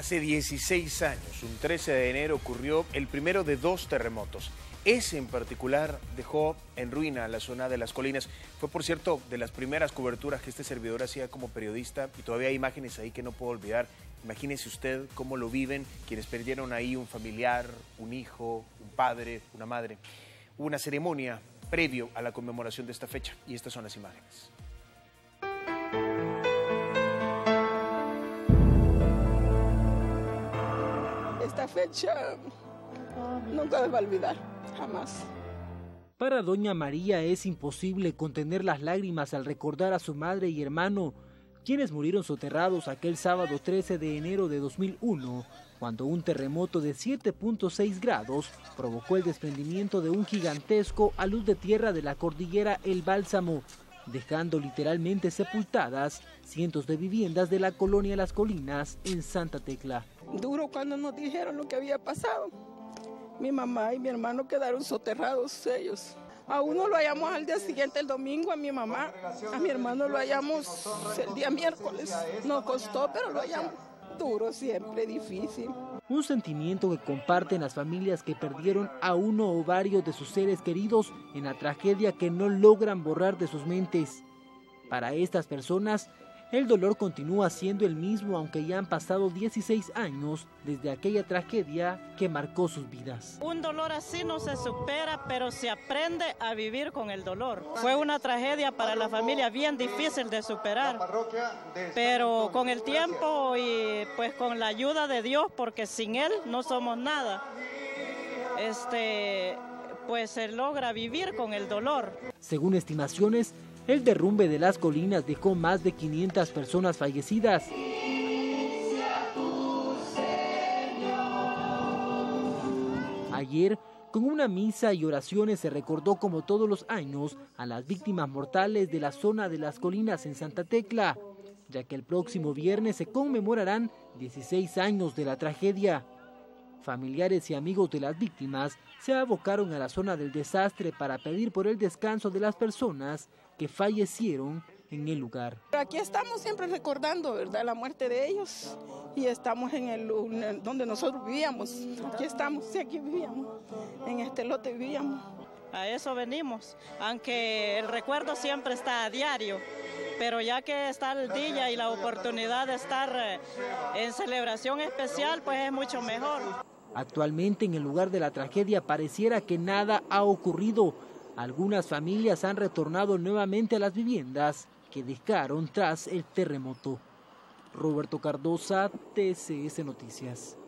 Hace 16 años, un 13 de enero, ocurrió el primero de dos terremotos. Ese en particular dejó en ruina la zona de las colinas. Fue, por cierto, de las primeras coberturas que este servidor hacía como periodista y todavía hay imágenes ahí que no puedo olvidar. Imagínese usted cómo lo viven quienes perdieron ahí un familiar, un hijo, un padre, una madre. Hubo una ceremonia previo a la conmemoración de esta fecha y estas son las imágenes. Fecha nunca me va a olvidar, jamás. Para doña María es imposible contener las lágrimas al recordar a su madre y hermano, quienes murieron soterrados aquel sábado 13 de enero de 2001, cuando un terremoto de 7.6 grados provocó el desprendimiento de un gigantesco a luz de tierra de la cordillera El Bálsamo, dejando literalmente sepultadas cientos de viviendas de la colonia Las Colinas en Santa Tecla. Duro cuando nos dijeron lo que había pasado. Mi mamá y mi hermano quedaron soterrados ellos. A uno lo hallamos al día siguiente, el domingo, a mi mamá. A mi hermano lo hallamos el día miércoles. Nos costó, pero lo hallamos. Duro siempre, difícil. Un sentimiento que comparten las familias que perdieron a uno o varios de sus seres queridos en la tragedia que no logran borrar de sus mentes. Para estas personas, el dolor continúa siendo el mismo aunque ya han pasado 16 años desde aquella tragedia que marcó sus vidas. Un dolor así no se supera, pero se aprende a vivir con el dolor. Fue una tragedia para la familia bien difícil de superar, pero con el tiempo y pues con la ayuda de Dios, porque sin Él no somos nada, este, pues se logra vivir con el dolor. Según estimaciones, el derrumbe de las colinas dejó más de 500 personas fallecidas. Ayer, con una misa y oraciones se recordó como todos los años a las víctimas mortales de la zona de las colinas en Santa Tecla, ya que el próximo viernes se conmemorarán 16 años de la tragedia. Familiares y amigos de las víctimas se abocaron a la zona del desastre para pedir por el descanso de las personas que fallecieron en el lugar. Aquí estamos siempre recordando, ¿verdad?, la muerte de ellos y estamos en el donde nosotros vivíamos. Aquí estamos, sí, aquí vivíamos, en este lote vivíamos. A eso venimos, aunque el recuerdo siempre está a diario, pero ya que está el día y la oportunidad de estar eh, en celebración especial, pues es mucho mejor. Actualmente en el lugar de la tragedia pareciera que nada ha ocurrido algunas familias han retornado nuevamente a las viviendas que dejaron tras el terremoto. Roberto Cardosa, TCS Noticias.